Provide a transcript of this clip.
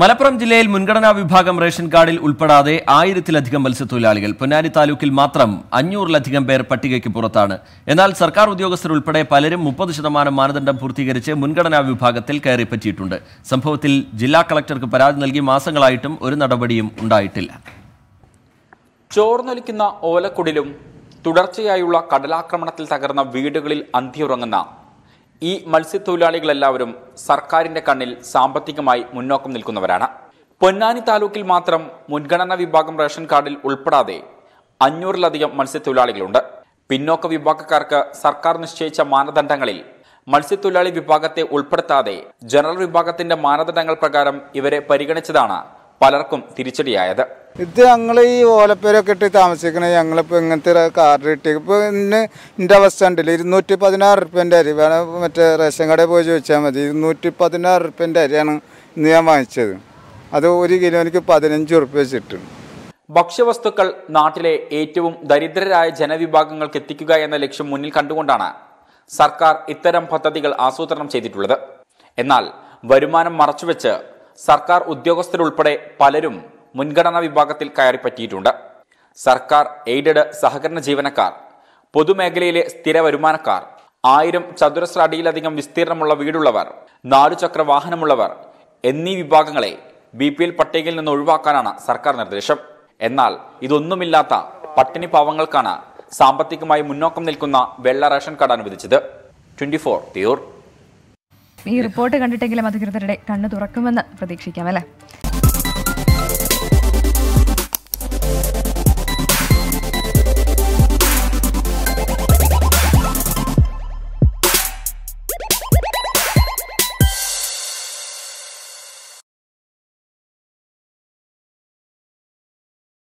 മലപ്പുറം ജില്ലയിൽ മുൻഗണനാ വിഭാഗം റേഷൻ കാർഡിൽ ഉൾപ്പെടാതെ ആയിരത്തിലധികം മത്സ്യത്തൊഴിലാളികൾ പൊന്നാനി താലൂക്കിൽ മാത്രം അഞ്ഞൂറിലധികം പേർ പട്ടികയ്ക്ക് പുറത്താണ്. എന്നാൽ സർക്കാർ ഉദ്യോഗസ്ഥരുൾപ്പെടെ പലരും മുപ്പത് ശതമാനം മാനദണ്ഡം പൂർത്തീകരിച്ച് മുൻഗണനാ വിഭാഗത്തിൽ കയറിപ്പറ്റിയിട്ടുണ്ട്. സംഭവത്തിൽ ജില്ലാ കളക്ടർക്ക് പരാതി നൽകി മാസങ്ങളായിട്ടും ഒരു നടപടിയും ഉണ്ടായിട്ടില്ല. ചോർന്നൊലിക്കുന്ന ഓലക്കുടിലും തുടർച്ചയായുള്ള കടലാക്രമണത്തിൽ തകർന്ന വീടുകളിൽ അന്തിയുറങ്ങുന്ന ഈ മത്സ്യത്തൊഴിലാളികളെല്ലാവരും സർക്കാരിന്റെ കണ്ണിൽ സാമ്പത്തികമായി മുന്നോക്കം നിൽക്കുന്നവരാണ്. പൊന്നാനി താലൂക്കിൽ മാത്രം മുൻഗണനാ വിഭാഗം റേഷൻ കാർഡിൽ ഉൾപ്പെടാതെ അഞ്ഞൂറിലധികം മത്സ്യത്തൊഴിലാളികളുണ്ട്. പിന്നോക്ക വിഭാഗക്കാർക്ക് സർക്കാർ നിശ്ചയിച്ച മാനദണ്ഡങ്ങളിൽ മത്സ്യത്തൊഴിലാളി വിഭാഗത്തെ ഉൾപ്പെടുത്താതെ ജനറൽ വിഭാഗത്തിന്റെ മാനദണ്ഡങ്ങൾ പ്രകാരം ഇവരെ പരിഗണിച്ചതാണ് പലർക്കും തിരിച്ചടിയായത്. ഇത് ഞങ്ങൾ ഈ ഓലപ്പേരൊക്കെ ഇട്ട് താമസിക്കണ ഞങ്ങളിപ്പോൾ ഇങ്ങനത്തെ കാർഡ് കിട്ടി. ഇപ്പോൾ ഇന്ന് എന്റെ അവസ്ഥ ഉണ്ടല്ലോ ഇരുന്നൂറ്റി പതിനാറ് റുപ്യന്റെ അരി. വേണം മറ്റേ റേഷൻ കടയിൽ പോയി ചോദിച്ചാൽ മതി. ഇരുന്നൂറ്റി പതിനാറ് റുപ്യന്റെ അരിയാണ് ഇന്ന് ഞാൻ വാങ്ങിച്ചത്. അത് ഒരു കിലോനിക്ക് പതിനഞ്ച് റുപ്യ വെച്ചിട്ടുണ്ട് ഭക്ഷ്യവസ്തുക്കൾ നാട്ടിലെ ഏറ്റവും ദരിദ്രരായ ജനവിഭാഗങ്ങൾക്ക് എത്തിക്കുക എന്ന ലക്ഷ്യം മുന്നിൽ കണ്ടുകൊണ്ടാണ് സർക്കാർ ഇത്തരം പദ്ധതികൾ ആസൂത്രണം ചെയ്തിട്ടുള്ളത്. എന്നാൽ വരുമാനം മറച്ചുവെച്ച് സർക്കാർ ഉദ്യോഗസ്ഥരുൾപ്പെടെ പലരും മുൻഗണനാ വിഭാഗത്തിൽ കയറിപ്പറ്റിയിട്ടുണ്ട്. സർക്കാർ എയ്ഡഡ് സഹകരണ ജീവനക്കാർ പൊതുമേഖലയിലെ സ്ഥിര വരുമാനക്കാർ ആയിരം ചതുരശ്ര അടിയിലധികം വിസ്തീർണമുള്ള വീടുള്ളവർ നാലുചക്ര വാഹനമുള്ളവർ എന്നീ വിഭാഗങ്ങളെ ബി പി എൽ പട്ടികയിൽ നിന്ന് ഒഴിവാക്കാനാണ് സർക്കാർ നിർദ്ദേശം. എന്നാൽ ഇതൊന്നുമില്ലാത്ത പട്ടിണി പാവങ്ങൾക്കാണ് സാമ്പത്തികമായി മുന്നോക്കം നിൽക്കുന്ന വെള്ള റേഷൻ കാർഡ് അനുവദിച്ചത്. ട്വന്റി ഫോർ തിയൂർ ഈ റിപ്പോർട്ട് കണ്ടിട്ടെങ്കിലും അധികൃതരുടെ കണ്ണു തുറക്കുമെന്ന് പ്രതീക്ഷിക്കാം അല്ലേ?